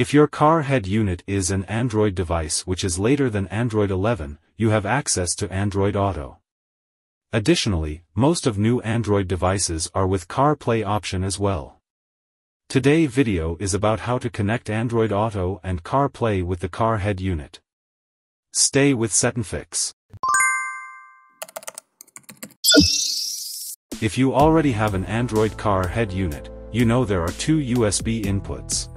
If your car head unit is an Android device which is later than Android 11, you have access to Android Auto. Additionally, most of new Android devices are with CarPlay option as well. Today video is about how to connect Android Auto and CarPlay with the car head unit. Stay with SetNFix. If you already have an Android car head unit, you know there are two USB inputs.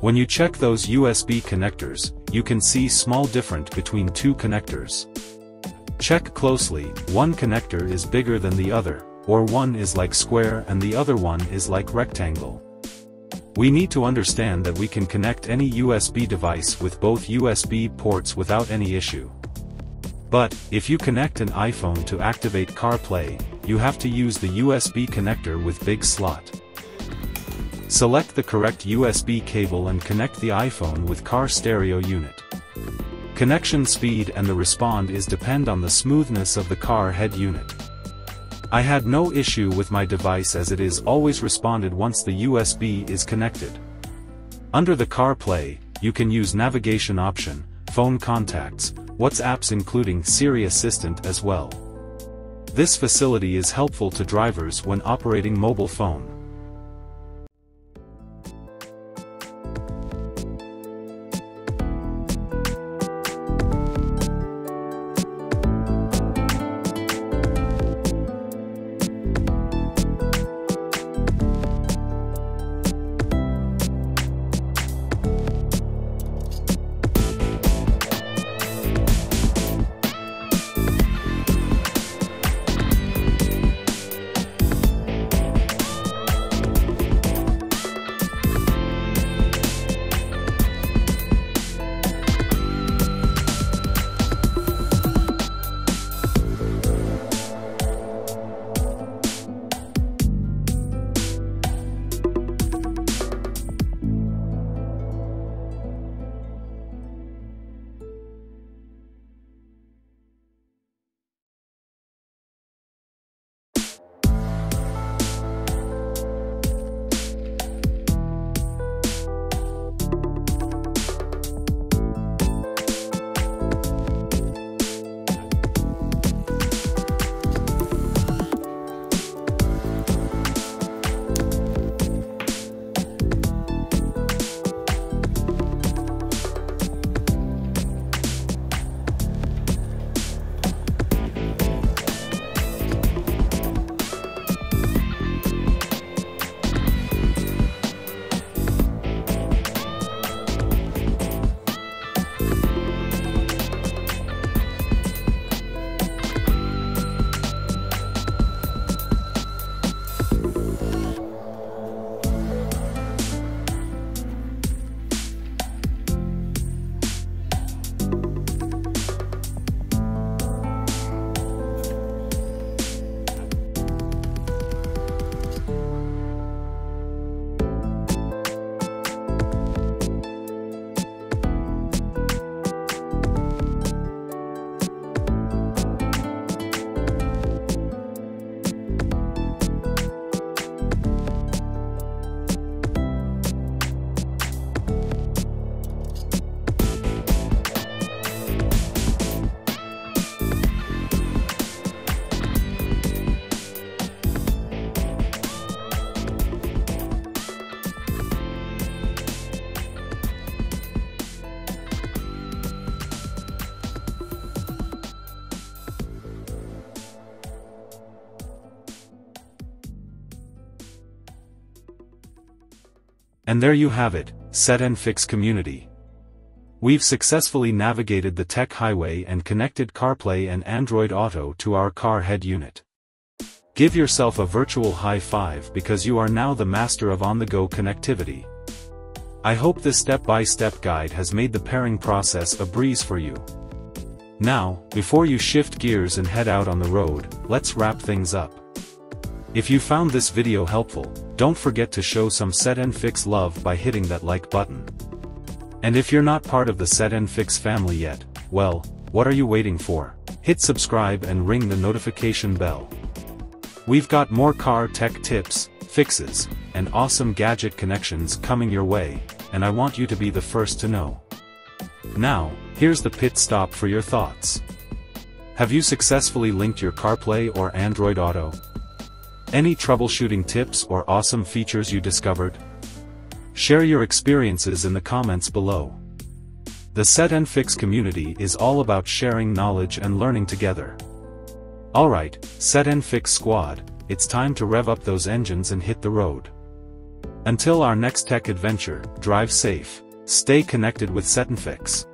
When you check those USB connectors, you can see small different between two connectors. Check closely, one connector is bigger than the other, or one is like square and the other one is like rectangle. We need to understand that we can connect any USB device with both USB ports without any issue. But, if you connect an iPhone to activate CarPlay, you have to use the USB connector with big slot. Select the correct USB cable and connect the iPhone with car stereo unit. Connection speed and the respond is depend on the smoothness of the car head unit. I had no issue with my device as it is always responded once the USB is connected. Under the CarPlay, you can use navigation option, phone contacts, WhatsApps including Siri Assistant as well. This facility is helpful to drivers when operating mobile phone. And there you have it, Set and Fix community. We've successfully navigated the tech highway and connected CarPlay and Android Auto to our car head unit. Give yourself a virtual high five because you are now the master of on-the-go connectivity. I hope this step-by-step -step guide has made the pairing process a breeze for you. Now, before you shift gears and head out on the road, let's wrap things up. If you found this video helpful, don't forget to show some Set and Fix love by hitting that like button. And if you're not part of the Set and Fix family yet, well, what are you waiting for? Hit subscribe and ring the notification bell. We've got more car tech tips, fixes, and awesome gadget connections coming your way. and I want you to be the first to know. Now, here's the pit stop for your thoughts. Have you successfully linked your CarPlay or Android Auto? Any troubleshooting tips or awesome features you discovered? Share your experiences in the comments below. The Set and Fix community is all about sharing knowledge and learning together. Alright, Set and Fix squad, it's time to rev up those engines and hit the road. Until our next tech adventure, drive safe, stay connected with Set and Fix.